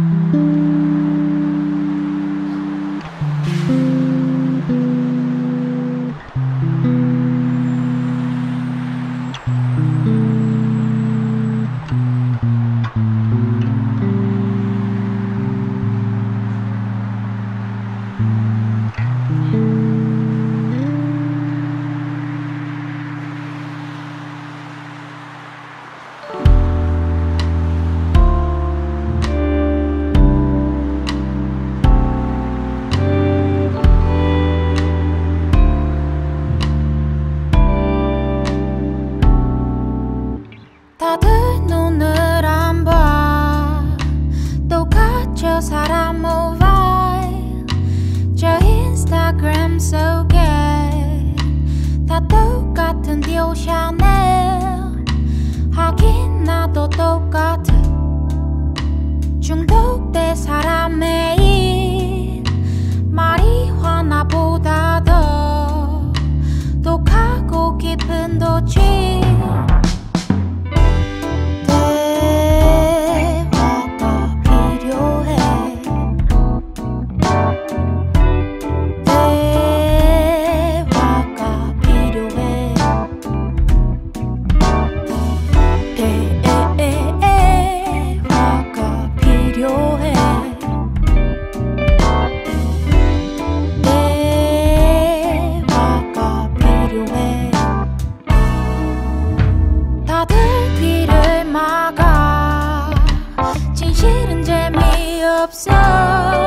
Mm-hmm. 사실은 재미없어.